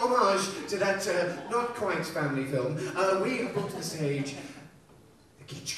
homage to that uh, not quite family film, uh, we have brought to the stage the Kitch